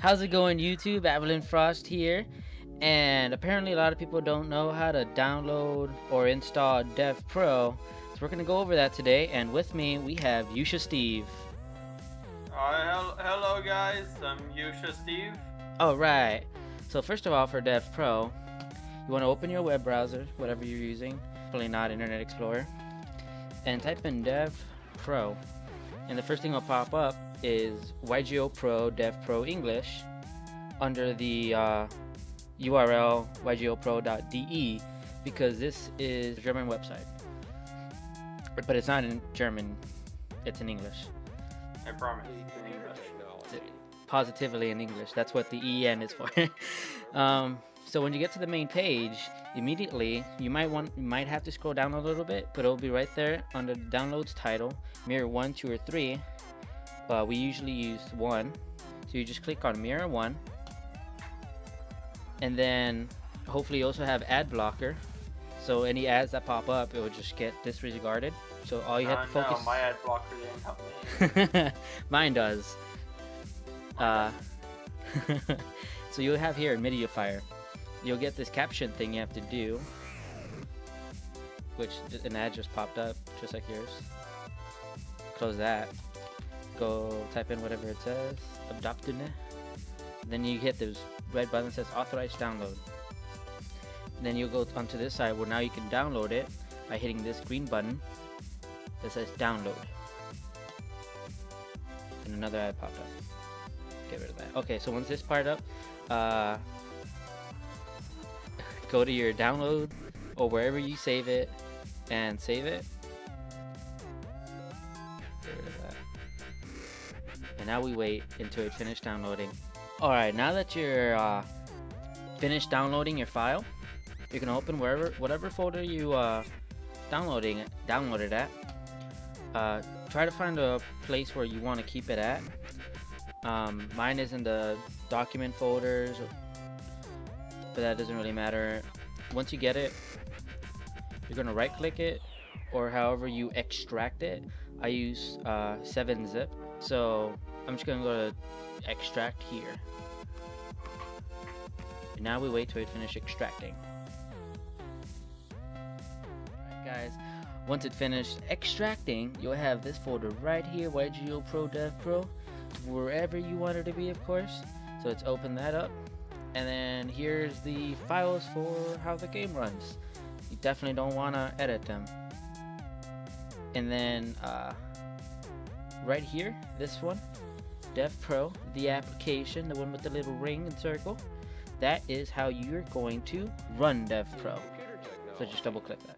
How's it going YouTube? Avalen Frost here. And apparently a lot of people don't know how to download or install Dev Pro. So we're going to go over that today. And with me we have Yuusha Steve. Uh, hello guys, I'm Yuusha Steve. Alright. So first of all for Dev Pro, you want to open your web browser, whatever you're using. Probably not Internet Explorer. And type in Dev Pro. And the first thing will pop up is YGO Pro Dev Pro English under the uh, URL ygopro.de because this is a German website. But it's not in German, it's in English. I promise. In English. Positively in English. That's what the EN is for. um, so when you get to the main page, immediately you might want you might have to scroll down a little bit, but it'll be right there under the downloads title, mirror one, two, or three, uh, we usually use one. So you just click on mirror one. And then hopefully you also have ad blocker. So any ads that pop up, it will just get disregarded. So all you have to focus. No, my ad blocker didn't help me. Mine does. Uh, so you'll have here Mediafire. You'll get this caption thing you have to do, which an ad just popped up, just like yours. Close that go type in whatever it says, Abdoptune. Then you hit this red button that says authorized download. Then you go onto this side where now you can download it by hitting this green button that says download. And another ad popped up. Get rid of that. Okay, so once this part up, uh, go to your download or wherever you save it and save it now we wait until it finished downloading. Alright, now that you're uh, finished downloading your file, you can open wherever, whatever folder you uh, downloading it, downloaded at. Uh, try to find a place where you want to keep it at. Um, mine is in the document folders, but that doesn't really matter. Once you get it, you're gonna right click it or however you extract it. I use uh, 7-zip, so I'm just gonna go to extract here. And now we wait till it finish extracting. Alright guys, once it finished extracting, you'll have this folder right here, YGO Pro Dev Pro, wherever you want it to be of course. So let's open that up. And then here's the files for how the game runs. You definitely don't want to edit them. And then uh, right here, this one, Dev Pro, the application, the one with the little ring and circle, that is how you're going to run Dev Pro. So just double click that.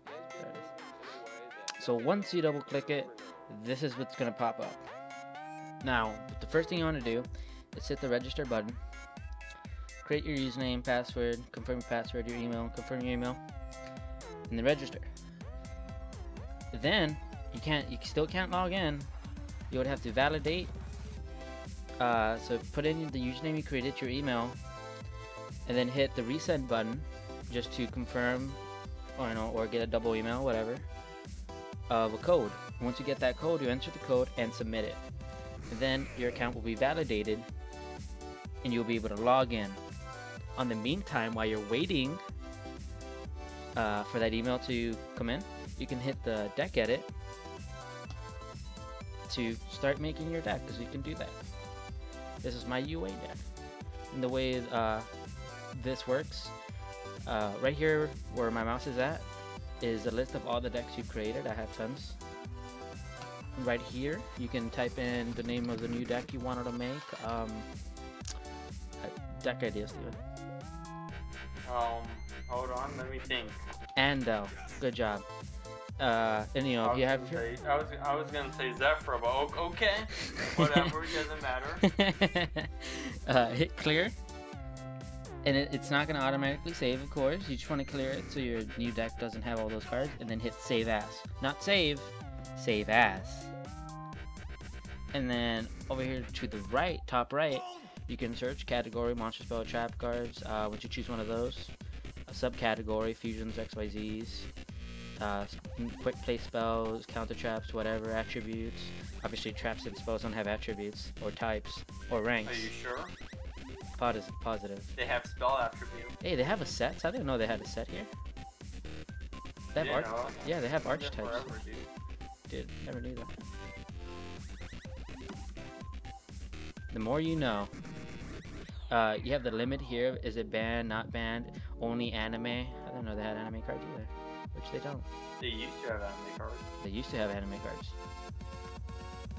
So once you double click it, this is what's going to pop up. Now, the first thing you want to do is hit the register button, create your username, password, confirm your password, your email, confirm your email, and then register. Then you can't, you still can't log in. You would have to validate uh, so put in the username you created, your email, and then hit the resend button just to confirm or you know or get a double email, whatever, of a code. Once you get that code, you enter the code and submit it. And then your account will be validated and you'll be able to log in. On the meantime, while you're waiting uh, for that email to come in, you can hit the deck edit to start making your deck because you can do that. This is my UA deck. And the way uh, this works, uh, right here where my mouse is at, is a list of all the decks you've created. I have tons. Right here, you can type in the name of the new deck you wanted to make. Um, deck idea, Steven. Um, hold on, let me think. Andal, good job. Uh, and you know, if you have say, I was I was gonna say Zephyr, but okay, whatever, it doesn't matter. uh, hit clear, and it, it's not gonna automatically save, of course. You just want to clear it so your new deck doesn't have all those cards, and then hit save as. Not save, save as. And then over here to the right, top right, you can search category monster spell trap cards. Uh, once you choose one of those, a subcategory fusions XYZs uh, quick play spells, counter traps, whatever, attributes. Obviously traps and spells don't have attributes, or types, or ranks. Are you sure? Pod is positive. They have spell attribute. Hey, they have a set. I didn't know they had a set here. They have arch. know, Yeah, they have archetypes. forever, dude. Dude, never knew that. The more you know. Uh, you have the limit here. Is it banned, not banned? Only anime? I didn't know they had anime cards either. Which they don't. They used to have anime cards. They used to have anime cards.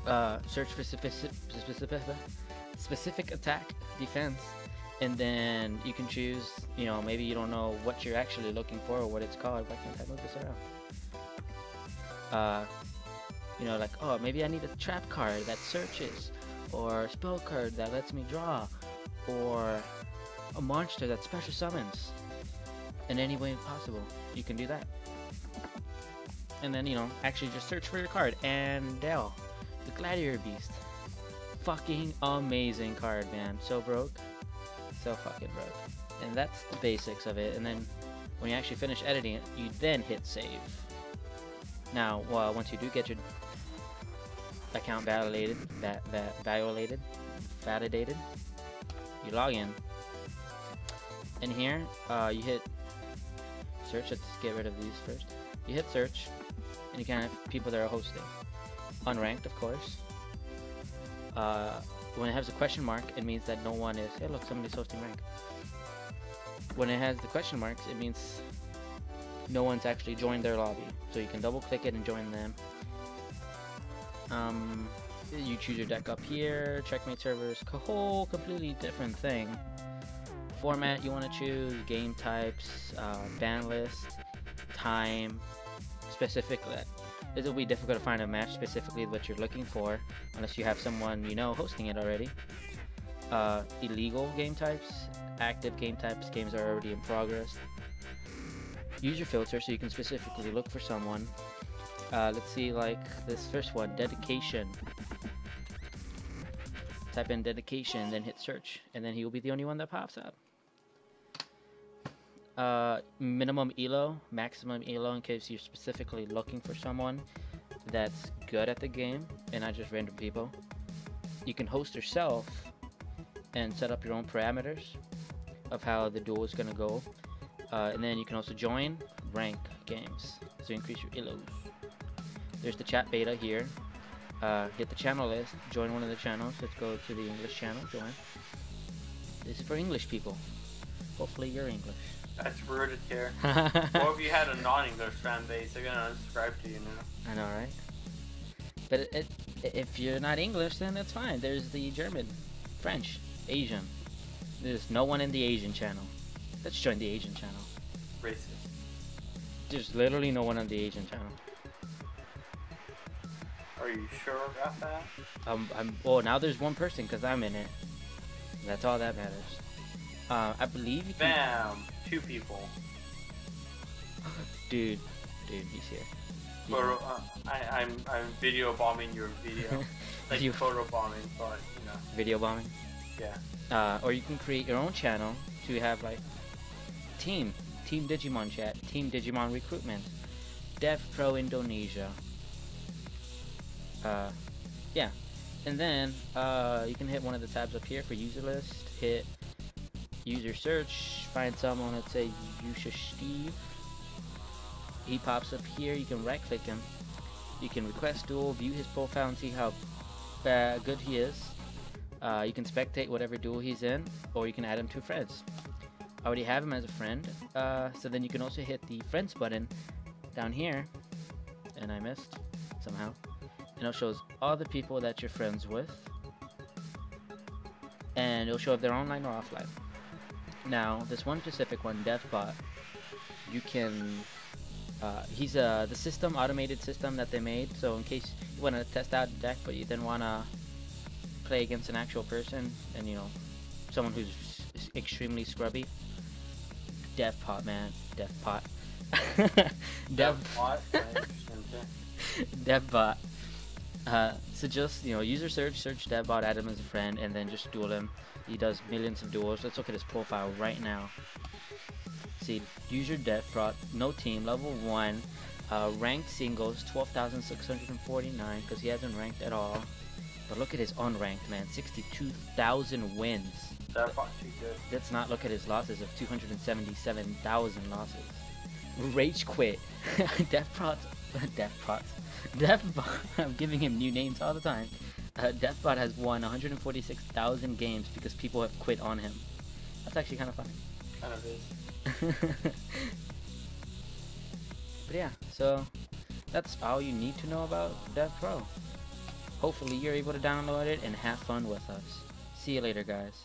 Uh, search for specific, specific, specific attack, defense, and then you can choose. You know, maybe you don't know what you're actually looking for or what it's called. Why can't I move this around? Uh, you know, like oh, maybe I need a trap card that searches, or a spell card that lets me draw, or a monster that special summons. In any way possible, you can do that and then you know actually just search for your card Andal, the Gladiator Beast. Fucking amazing card, man. So broke, so fucking broke. And that's the basics of it. And then when you actually finish editing it, you then hit save. Now, well, once you do get your account validated, va va violated, validated, you log in. And here, uh, you hit search. Let's get rid of these first. You hit search, and you can have people that are hosting. Unranked, of course. Uh, when it has a question mark, it means that no one is. Hey, look, somebody's hosting rank. When it has the question marks, it means no one's actually joined their lobby. So you can double click it and join them. Um, you choose your deck up here. Checkmate servers, a whole completely different thing. Format you want to choose, game types, uh, ban list, time, specific it will be difficult to find a match specifically what you're looking for unless you have someone you know hosting it already? Uh, illegal game types active game types games are already in progress. Use your filter so you can specifically look for someone. Uh, let's see like this first one dedication. Type in dedication then hit search and then he will be the only one that pops up uh, minimum elo, maximum elo in case you're specifically looking for someone that's good at the game and not just random people. You can host yourself and set up your own parameters of how the duel is going to go. Uh, and then you can also join rank games to increase your elos. There's the chat beta here. Uh, hit the channel list, join one of the channels. Let's go to the English channel, join. This is for English people. Hopefully you're English. That's rude to care. what if you had a non-English fan base? They're gonna unsubscribe to you now. I know, right? But it, it, if you're not English, then it's fine. There's the German, French, Asian. There's no one in the Asian channel. Let's join the Asian channel. Racist. There's literally no one on the Asian channel. Are you sure about that? Um, I'm. Oh, now there's one person because I'm in it. That's all that matters. Uh, I believe you can. Bam! Two people. Dude, dude, he's here. Yeah. Photo, uh, I, I'm I'm video bombing your video, like You- photo bombing, but you know, Video bombing. yeah. Uh, or you can create your own channel to have like team, team Digimon chat, team Digimon recruitment, Dev Pro Indonesia. Uh, yeah, and then uh, you can hit one of the tabs up here for user list. Hit user search, find someone. Let's say Yuusha Steve. He pops up here. You can right click him. You can request duel, view his profile, and see how uh, good he is. Uh, you can spectate whatever duel he's in, or you can add him to friends. I already have him as a friend, uh, so then you can also hit the friends button down here, and I missed somehow, and it shows all the people that you're friends with, and it'll show if they're online or offline. Now, this one specific one, DevBot, you can. Uh, he's uh, the system automated system that they made. So in case you want to test out a deck, but you didn't want to play against an actual person and you know someone who's extremely scrubby. DevPot, man, DevPot. Dev What? Interesting too. DevBot. Uh, so just you know, user search, search DevBot, add him as a friend, and then just duel him. He does millions of duels. Let's look at his profile right now. See, user DevBot, no team, level one, uh, ranked singles, twelve thousand six hundred and forty-nine, because he hasn't ranked at all. But look at his unranked man, sixty-two thousand wins. That fought too good. Let's not look at his losses of 277,000 losses. Rage quit. Death Prot. Death Prot. Deathbot. I'm giving him new names all the time. Uh, Deathbot has won 146,000 games because people have quit on him. That's actually kind of funny. Kind of is. but yeah, so that's all you need to know about Dev Pro. Hopefully you're able to download it and have fun with us. See you later guys.